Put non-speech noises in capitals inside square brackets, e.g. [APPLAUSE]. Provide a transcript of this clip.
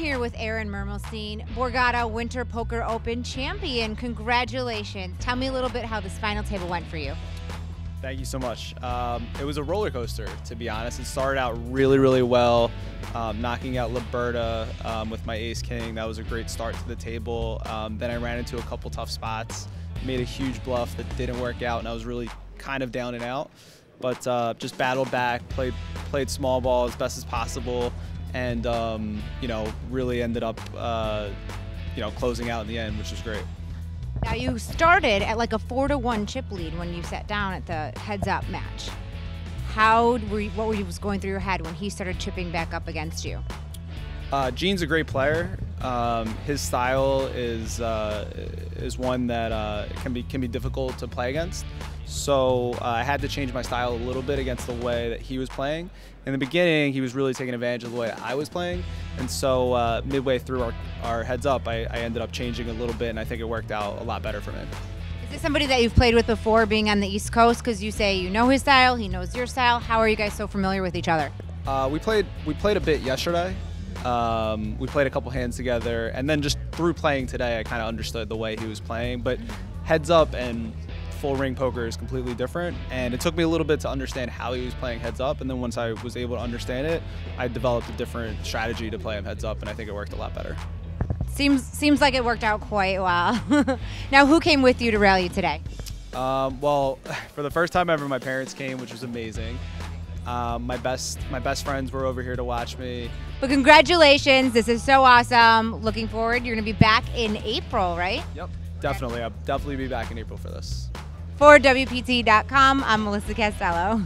here with Aaron Mermelstein, Borgata Winter Poker Open champion. Congratulations. Tell me a little bit how this final table went for you. Thank you so much. Um, it was a roller coaster, to be honest. It started out really, really well, um, knocking out Liberta um, with my ace king. That was a great start to the table. Um, then I ran into a couple tough spots, made a huge bluff that didn't work out, and I was really kind of down and out. But uh, just battled back, played played small ball as best as possible, and um, you know really ended up uh, you know closing out in the end, which was great. Now you started at like a four to one chip lead when you sat down at the heads up match. How were you, what were you was going through your head when he started chipping back up against you? Uh, Gene's a great player. Um, his style is uh, is one that uh, can be can be difficult to play against. So uh, I had to change my style a little bit against the way that he was playing. In the beginning, he was really taking advantage of the way I was playing, and so uh, midway through our, our heads up, I, I ended up changing a little bit, and I think it worked out a lot better for me. Is this somebody that you've played with before, being on the East Coast? Because you say you know his style, he knows your style. How are you guys so familiar with each other? Uh, we played we played a bit yesterday. Um, we played a couple hands together, and then just through playing today, I kind of understood the way he was playing. But heads up and full ring poker is completely different, and it took me a little bit to understand how he was playing heads up. And then once I was able to understand it, I developed a different strategy to play him heads up, and I think it worked a lot better. Seems seems like it worked out quite well. [LAUGHS] now, who came with you to rally today? Um, well, [LAUGHS] for the first time ever, my parents came, which was amazing. Um, my best my best friends were over here to watch me. But congratulations, this is so awesome. Looking forward. You're going to be back in April, right? Yep, definitely. I'll definitely be back in April for this. For WPT.com, I'm Melissa Castello.